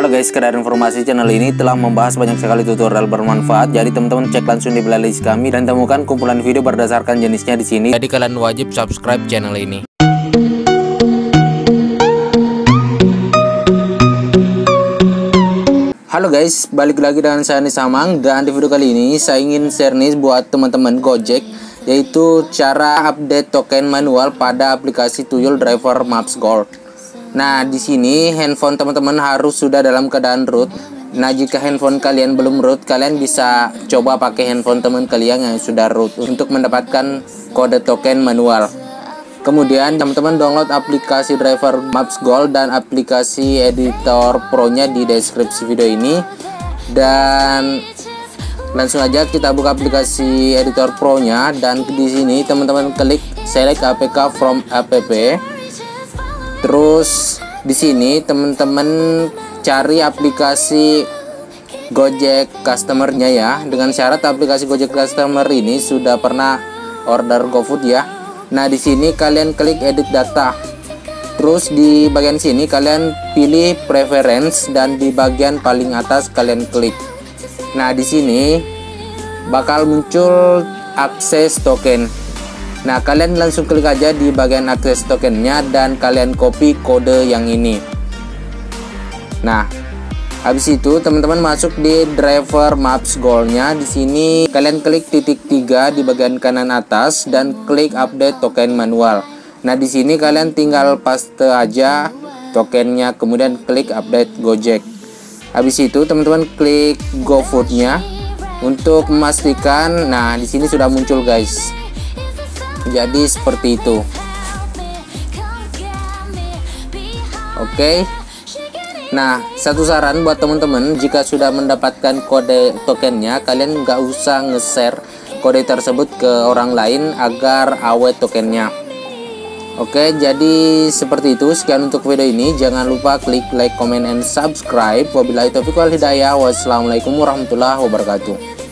Halo guys, sekedar informasi channel ini telah membahas banyak sekali tutorial bermanfaat. Jadi teman-teman cek langsung di playlist kami dan temukan kumpulan video berdasarkan jenisnya di sini. Jadi kalian wajib subscribe channel ini. Halo guys, balik lagi dengan saya Nisamang dan di video kali ini saya ingin share nih buat teman-teman Gojek yaitu cara update token manual pada aplikasi Tuyul Driver Maps Gold. Nah, di sini handphone teman-teman harus sudah dalam keadaan root. Nah, jika handphone kalian belum root, kalian bisa coba pakai handphone teman kalian yang sudah root untuk mendapatkan kode token manual. Kemudian teman-teman download aplikasi Driver Maps Gold dan aplikasi editor Pro-nya di deskripsi video ini. Dan langsung aja kita buka aplikasi editor Pro-nya dan di sini teman-teman klik select APK from app Terus di sini teman-teman cari aplikasi Gojek customernya ya dengan syarat aplikasi Gojek customer ini sudah pernah order GoFood ya. Nah, di sini kalian klik edit data. Terus di bagian sini kalian pilih preference dan di bagian paling atas kalian klik. Nah, di sini bakal muncul akses token. Nah, kalian langsung klik aja di bagian akses tokennya dan kalian copy kode yang ini. Nah, habis itu teman-teman masuk di driver maps goalnya. Di sini kalian klik titik tiga di bagian kanan atas dan klik update token manual. Nah, di sini kalian tinggal paste aja tokennya, kemudian klik update Gojek. Habis itu teman-teman klik GoFood-nya untuk memastikan. Nah, di sini sudah muncul guys jadi seperti itu oke nah satu saran buat teman-teman jika sudah mendapatkan kode tokennya kalian nggak usah nge-share kode tersebut ke orang lain agar awet tokennya Oke, jadi seperti itu. Sekian untuk video ini. Jangan lupa klik like, comment, and subscribe. Wabillahi taufiq wal hidayah. Wassalamualaikum warahmatullahi wabarakatuh.